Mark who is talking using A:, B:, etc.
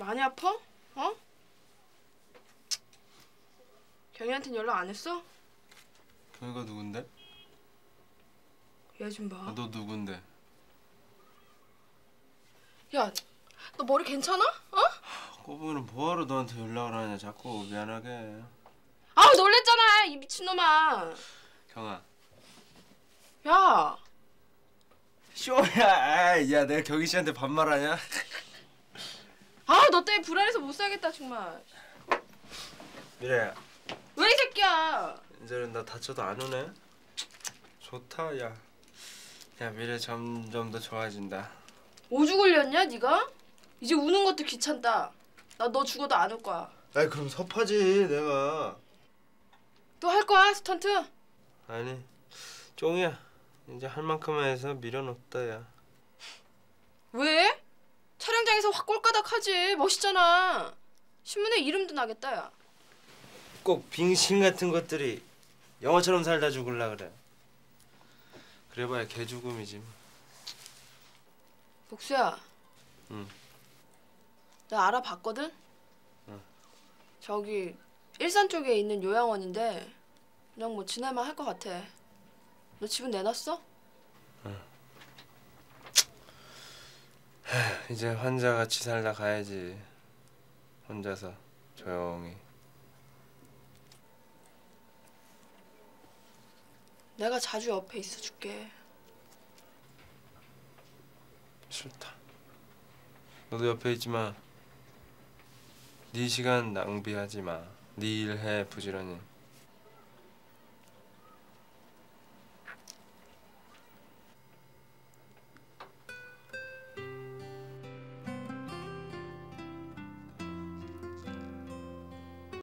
A: 많이 아파? 어? 경희한테는 연락 안 했어?
B: 경희가 누군데?
A: 얘 좀 봐.
B: 아, 너 누군데?
A: 야, 너 머리 괜찮아? 어?
B: 꼬부기는 뭐하러 너한테 연락을 하냐 자꾸 미안하게
A: 아 놀랬잖아 이 미친놈아.
B: 경아
A: 야,
B: 쇼야 야 내가 경희 씨한테 반말하냐?
A: 아 너 때문에 불안해서 못 살겠다 정말.
B: 미래야
A: 왜 이 새끼야?
B: 이제는 나 다쳐도 안 오네 좋다 야. 야 미래 점점 더 좋아진다
A: 오죽 울렸냐 네가? 이제 우는 것도 귀찮다. 나 너 죽어도 안 올 거야.
B: 아이 그럼 섭하지 내가
A: 또 할 거야 스턴트?
B: 아니 쫑이야 이제 할 만큼만 해서 미련 없다 야
A: 왜? 촬영장에서 확 꼴까닥하지 멋있잖아. 신문에 이름도 나겠다 야.
B: 꼭 빙신 같은 것들이 영어처럼 살다 죽을라 그래. 그래봐야 개 죽음이지. 뭐.
A: 복수야.
B: 응.
A: 나 알아봤거든.
B: 응.
A: 저기 일산 쪽에 있는 요양원인데 그냥 뭐 지낼만 할 것 같아. 너 집은 내놨어?
B: 이제 환자 같이 살다 가야지. 혼자서 조용히.
A: 내가 자주 옆에 있어줄게.
B: 싫다. 너도 옆에 있지 마. 네 시간 낭비하지 마. 네 일 해 부지런히.